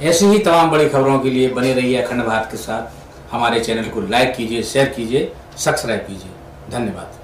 ऐसी ही तमाम बड़ी खबरों के लिए बने रहिए अखंड भारत के साथ। हमारे चैनल को लाइक कीजिए शेयर कीजिए सब्सक्राइब कीजिए। धन्यवाद।